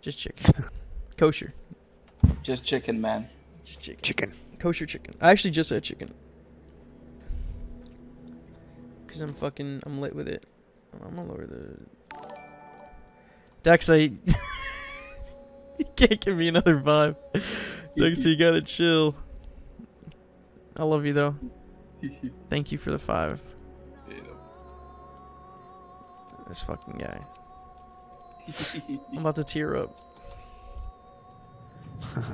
Just chicken. Kosher. Just chicken, man. Just chicken. Chicken. Kosher chicken. I actually just said chicken. Cause I'm fucking I'm lit with it. I'm gonna lower the. Dex, I. you can't give me another vibe. Dex, you gotta chill. I love you though. Thank you for the five. This fucking guy. I'm about to tear up.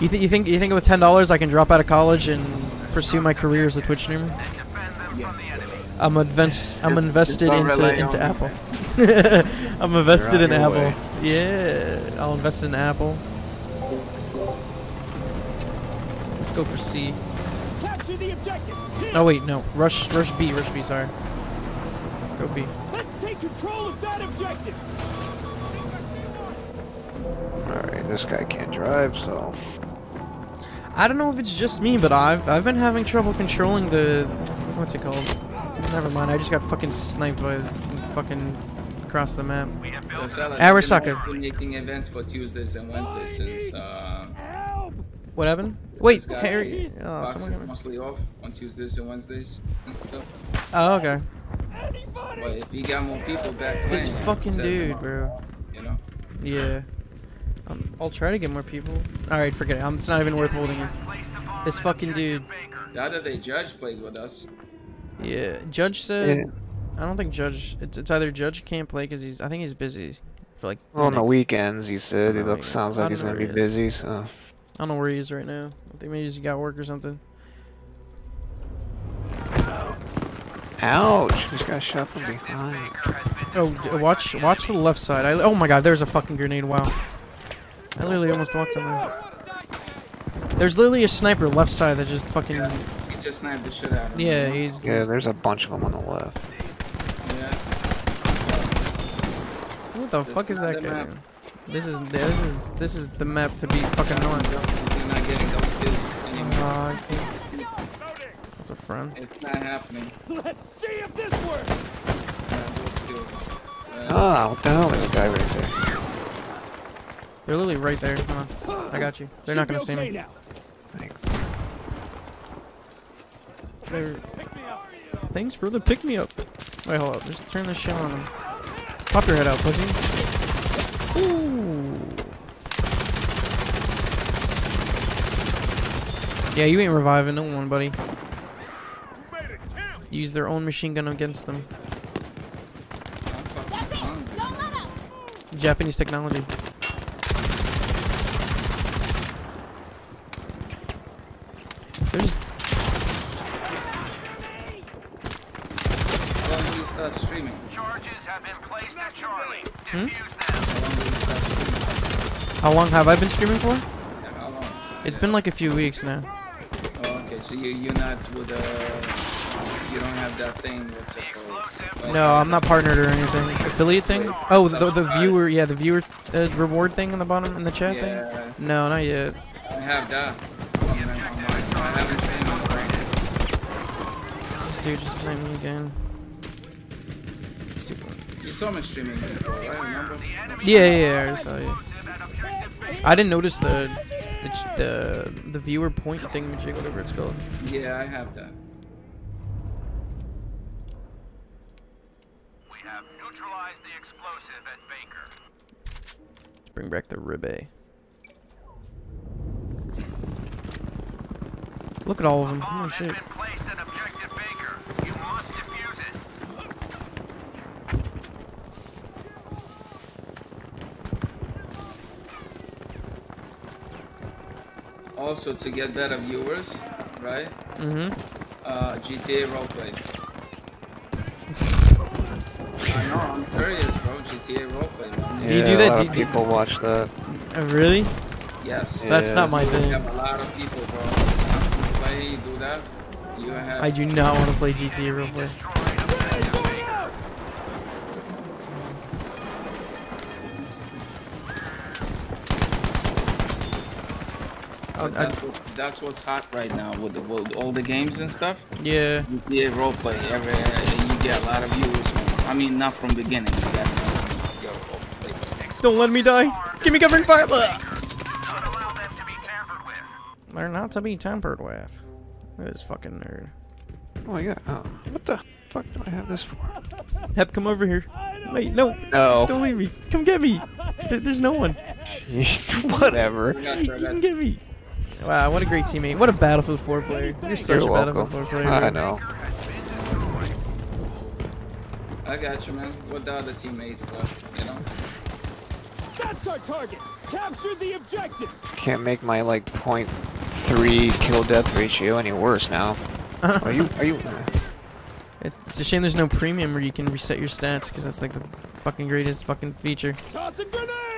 You think you think you think with ten dollars I can drop out of college and pursue my career as a Twitch streamer? yes. I'm invest I'm Just- invested just into into Apple. I'm invested in Apple. way. Yeah, I'll invest in Apple. Let's go for C. Capture the objective. Oh wait, no. Rush rush B, rush B, sorry. Go B. Let's take control of that objective. Alright, this guy can't drive, so. I don't know if it's just me, but I've I've been having trouble controlling the what's it called? Never mind, I just got fucking sniped by fucking across the map. So, Salah, Ah, we're you've been sucker. also making events for Tuesdays and Wednesdays since uh, What happened? Wait, Harry. Oh, someone got mostly off on Tuesdays and Wednesdays and stuff. Oh, okay. Anybody? But if you got more people back This fucking dude, up, bro. You know. Yeah. Um, I'll try to get more people. Alright, forget it. Um, it's not even worth holding it. This fucking dude. The other day, Judge played with us. Yeah. Judge said. Yeah. I don't think Judge. It's, it's either Judge can't play because he's. I think he's busy. For like. On the weekends, he said. He looks sounds like he's gonna be he is. busy, so. I don't know where he is right now. I think maybe he's got work or something. Ouch! This guy shot from behind. Oh, watch, watch the left side. I, oh my God, there's a fucking grenade. Wow. I literally almost walked on there. There's literally a sniper left side that just fucking. He just sniped the shit out of him. Yeah, you he's. Yeah, there's a bunch of them on the left. Yeah. What the This fuck is is that guy? map. This is this is this is the map to be fucking on. You're not getting those kills anymore. Uh, that's a friend. It's not happening. Let's see if this works. Ah, what the hell? There's a guy right there. They're literally right there. Hold on. I got you. They're not gonna be see me. now. Thanks. They're... Thanks for the pick me up. Wait, hold up. Just turn this shit on them. Pop your head out, pussy. Ooh. Yeah, you ain't reviving no one, buddy. Use their own machine gun against them. I'm fucking hungry. Japanese technology. There's How long will you start streaming? Charges have been placed at Charlie. Hmm? Defuse them. How long will you start streaming? how long have I been streaming for? Yeah, how long? It's been like a few weeks now. Oh, okay, so you, you're not with uh You don't have that thing, what's it? Like, No, I'm not partnered or anything. Affiliate thing? Oh, the, the viewer, yeah, the viewer uh, reward thing in the bottom in the chat thing. No, not yet. I have that. You know, on mine. I haven't streamed on the This dude just sniped me again. Stupid. You saw me streaming before, right? Remember? Yeah, yeah, yeah, I saw you. I didn't notice the the ch- the, the viewer point thing, whatever it's called. Yeah, I have that. We have neutralized the explosive at Baker. Bring back the ribeye. Look at all of them. Oh shit. been placed at Objective Baker. You must defuse it. Also, to get better viewers, right? Mm-hmm. Uh, GTA roleplay. I know, I'm curious, bro. GTA roleplay, man. Do you yeah, do a that? lot Do of you- do- people watch that. Oh, really? Yes. That's not my You thing. have a lot of people, bro. Play, do that. You have. I do not want to play GTA roleplay. But I- that's, what, that's what's hot right now with, the, with all the games and stuff. yeah. GTA roleplay, every you get a lot of views. I mean, not from beginning. You got, you. Don't let me die. Give me covering fire. Ugh. Don't allow them to be tampered with. They're not to be tampered with. Look at this fucking nerd. Oh yeah. Oh, what the fuck do I have this for? Hep, come over here. Wait, no. No. Don't leave me. Come get me. There, there's no one. Whatever. I You you, I got can get me. Wow, what a great teammate. What a Battlefield 4 player. You're such You're a Battlefield 4 player. I bro. know. I got you, man. What the other teammates for, you know? That's our target. Capture the objective. Can't make my like point three kill death ratio any worse now. Are you? Are you? It's a shame there's no premium where you can reset your stats because that's like the fucking greatest fucking feature. Toss a grenade.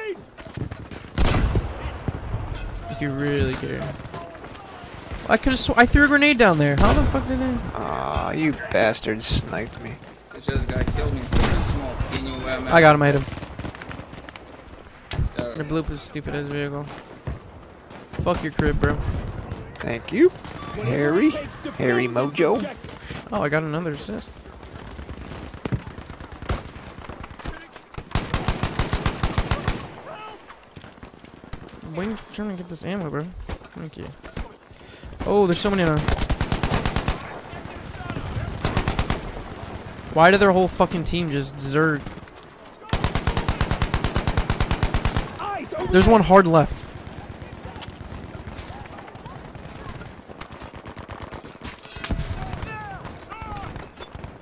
If you really care. I could have I threw a grenade down there. How the fuck did I? Aw, you bastard sniped me. It just killed me from the smoke. He knew where I'm at. I got him. I hit him. There. Your bloop is stupid as vehicle. Fuck your crib, bro. Thank you. Harry. it takes to Harry Mojo. Oh, I got another assist. Waiting trying to get this ammo, bro. Thank you. Oh, there's so many now. Why did their whole fucking team just desert? There's one hard left.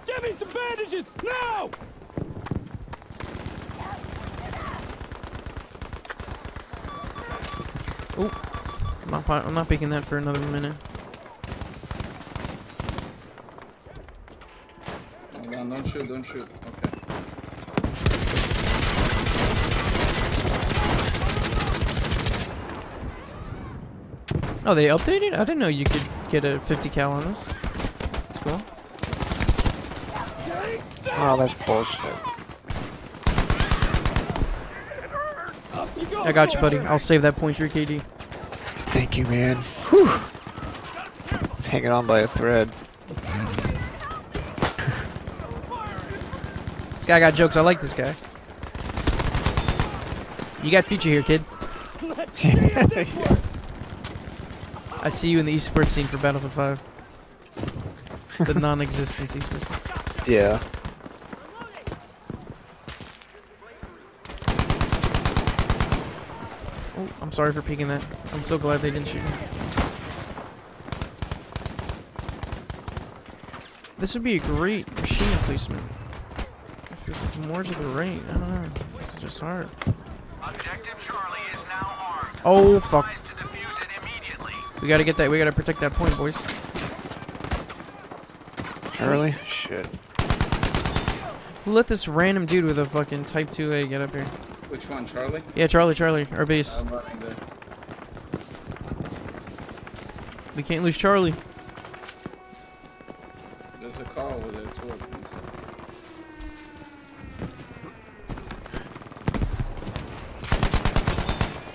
Give me some bandages now. I'm not, I'm not picking that for another minute. Hold on, don't shoot, don't shoot. Okay. Oh, they updated? I didn't know you could get a 50 cal on this. That's cool. Oh, that's bullshit. Up you go, I got you, buddy. I'll save that point 3 KD. Thank you, man. Whew. It's hanging on by a thread. This guy got jokes. I like this guy. You got future here, kid. Let's see if this works. I see you in the esports scene for Battlefield 5. the non-existent esports. scene. Yeah. Oh, I'm sorry for peeking that. I'm so glad they didn't shoot me. This would be a great machine placement. It feels like more to the right. I don't know. It's just hard. Objective Charlie is now armed. Oh, fuck. Advised to defuse it immediately. We gotta get that. We gotta protect that point, boys. Charlie? Shit. Who let this random dude with a fucking Type 2A get up here? Which one, Charlie? Yeah, Charlie, Charlie, our base. I'm running there. We can't lose Charlie. There's a car over there too.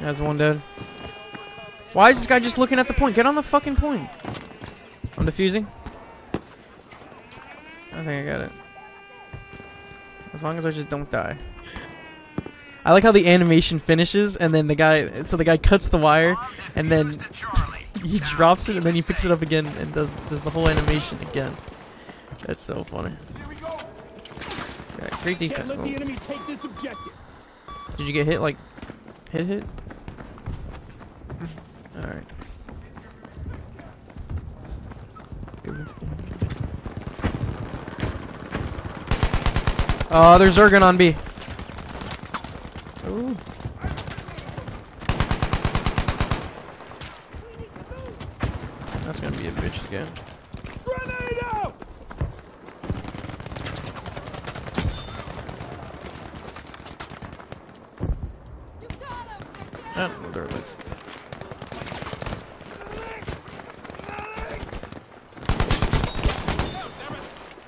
That's one dead. Why is this guy just looking at the point? Get on the fucking point. I'm defusing. I think I got it. As long as I just don't die. I like how the animation finishes and then the guy so the guy cuts the wire and then he drops it and then he picks it up again and does does the whole animation again. That's so funny. Yeah, great defense. let the Oh. enemy take this objective. Did you get hit like hit hit? Alright. Good. Oh, there's Zergon on B. Ooh. That's gonna be a bitch again. Grenade out. Ah, there it is.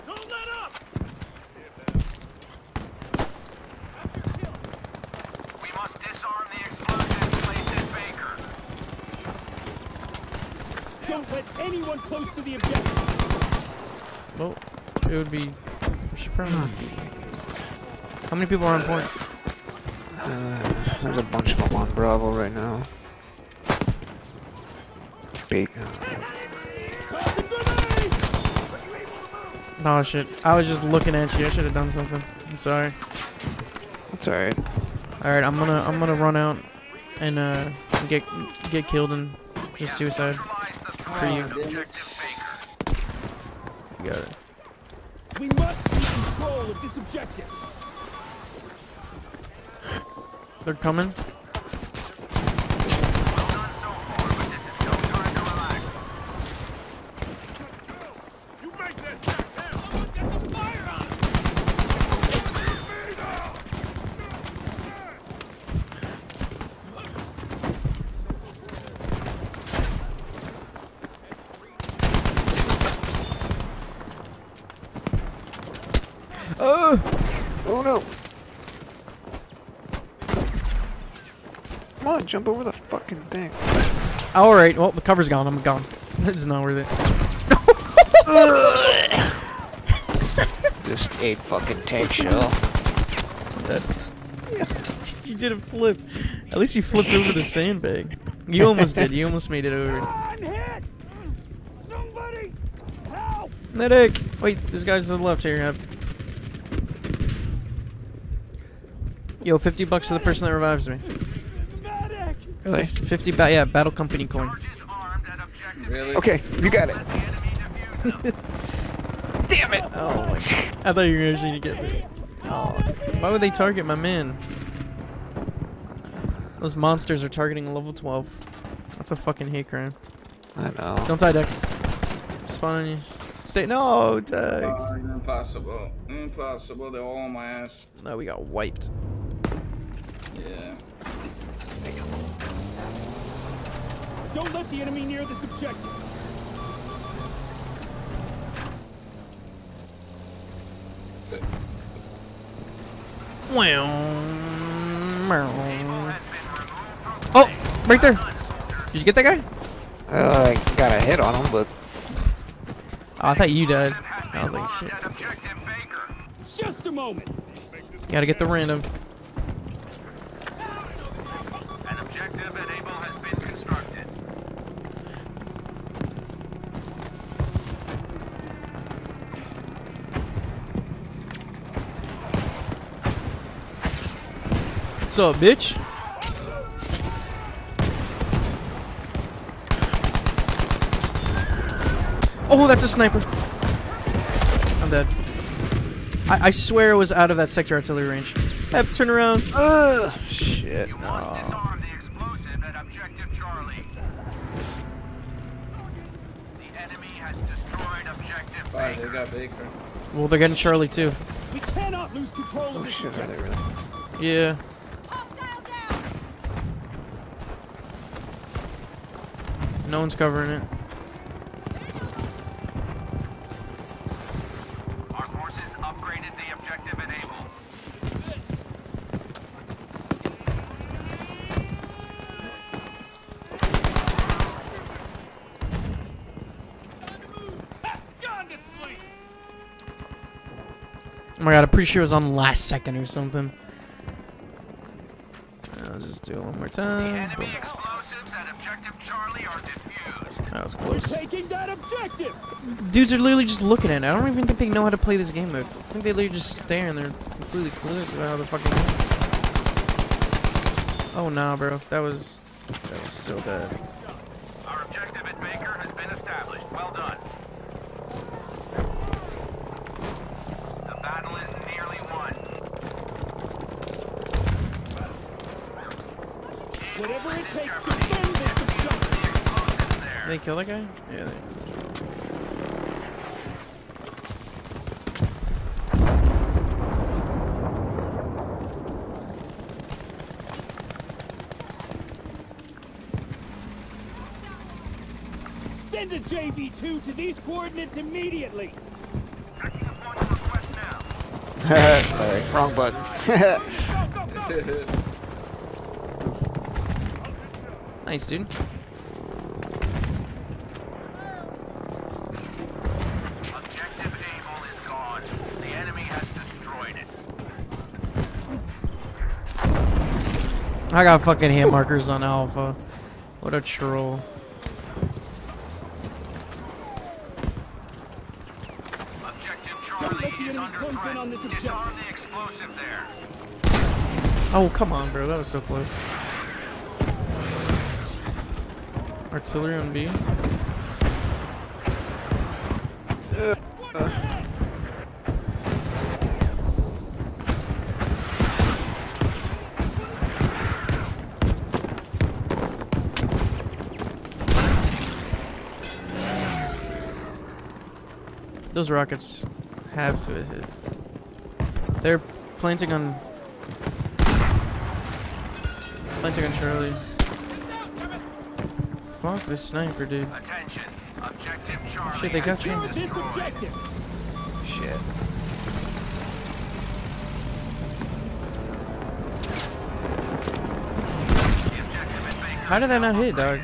Don't let up. We must disarm the explosives placed at Baker. Don't let anyone close to the objective. Well, it would be. We should probably. How many people are on point? Uh, there's a bunch of them on Bravo right now. Big. Toss! Oh shit. I was just looking at you. I should have done something. I'm sorry. That's alright. Alright, I'm gonna I'm gonna run out and uh get get killed and just suicide. For you. Oh, damn it. You got it. We must keep control of this objective. They're coming. Jump over the fucking thing. Oh, Alright, well, the cover's gone. I'm gone. It's not worth it. Just ate fucking tank shell. That, you did a flip. At least you flipped over the sandbag. You almost did. You almost made it over. I'm hit! Somebody! Help! Medic! Wait, this guy's to the left here. Have... Yo, 50 bucks to the person that revives me. Medic! Really? 50 ba- yeah, battle company coin. Really? Okay, you got it. Damn it! Oh my I thought you were actually gonna get me. Oh, why would they target my man? Those monsters are targeting a level 12. That's a fucking hate crime. I know. Don't die, Dex. Spawn on you. Stay. No, Dex. Oh, impossible. Impossible. They're all on my ass. No, we got wiped. Don't let the enemy near this objective. Well. Oh, right there. Did you get that guy? Uh, I got a hit on him, but Oh, I thought you died. I was like, shit. Just a moment. Gotta get the random. An objective at Able has been constructed. What's up, bitch? Oh, that's a sniper. I'm dead. I, I swear it was out of that sector artillery range. Hey, turn around. uh, shit. You must disarm the explosive Objective Charlie. The enemy has destroyed Objective Fine, they got Baker. Well, they're getting Charlie too. We cannot lose control of Oh this shit, are they really? Yeah. No one's covering it. Our forces upgraded the objective at Able. Gone to sleep. Oh my god, I'm pretty sure it was on last second or something. I'll just do it one more The time. enemy Boom. explosives at Objective Charlie are. That was close. taking that objective. Dudes are literally just looking at it. I don't even think they know how to play this game mode. I think they literally just stare and they're completely clueless about how the fucking. Oh nah, bro. That was that was so bad. Our objective at Baker has been established. Well done. The battle is nearly won. Whatever it takes to defend this objective. The explosives there. Did they kill that guy? Yeah. They... Send a JV2 to these coordinates immediately. Checking the point request now. Sorry, wrong button. Nice, dude. I got fucking hand markers on Alpha. What a troll. Objective Charlie is under close in threat. on this objective. Disarm the explosive there. Oh, come on, bro. That was so close. Artillery on B. Those rockets have to hit. They're planting on planting on Charlie. Fuck this sniper, dude. Attention. Objective Charlie. Shit, they got you. this objective. Shit. The objective at Baker How did that not hit, dog?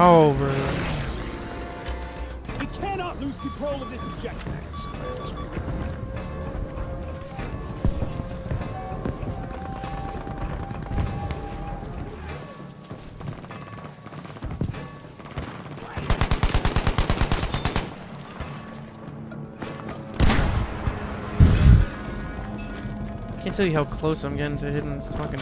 Oh, bro. We cannot lose control of this objective. Can't tell you how close I'm getting to hitting this fucking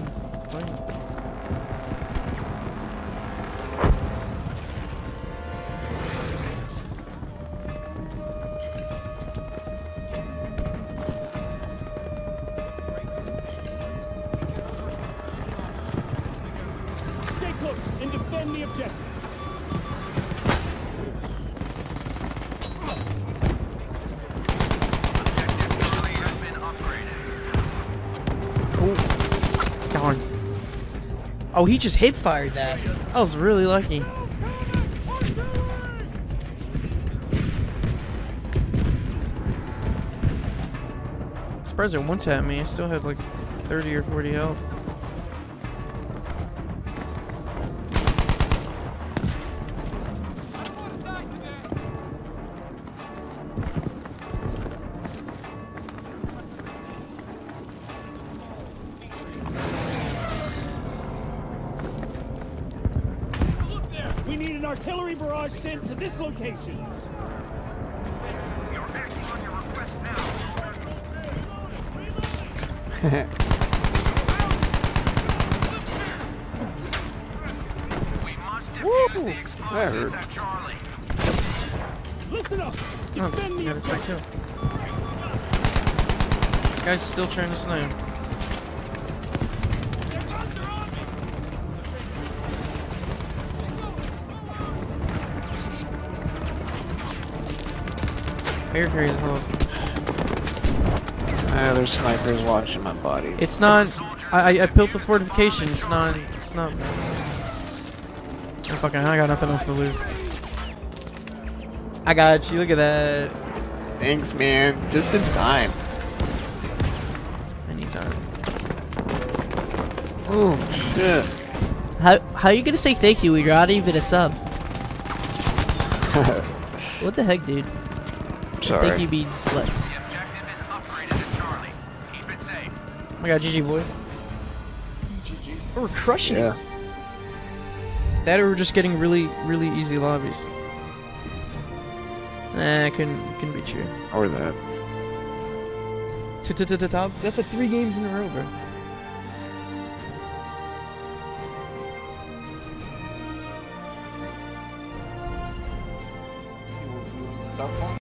defend the objective. Upgraded. Darn. Oh, he just hit fired that. I was really lucky. Surprised it one tap me. I still had like 30 or 40 health. Artillery barrage sent to this location. You're acting on your request now. We must defuse the That explosives hurt. at Charlie. Listen up. Oh, the got his back objective. Guy's still trying to snipe. Air carries low. Uh, there's snipers watching my body. It's not. I I- I built the fortification. It's not. It's not. Oh, fucking, I got nothing else to lose. I got you. Look at that. Thanks, man. Just in time. Anytime. Oh, shit. How how are you gonna say thank you when you're not even a sub? What the heck, dude? Thank you Sorry. means less. The objective is upgraded at Charlie. Keep it safe. Oh my god, GG boys. Oh, we're crushing Yeah. it. That or we're just getting really, really easy lobbies. Nah, I couldn't, couldn't be true. Or that. Tops? That's like three games in a row, bro.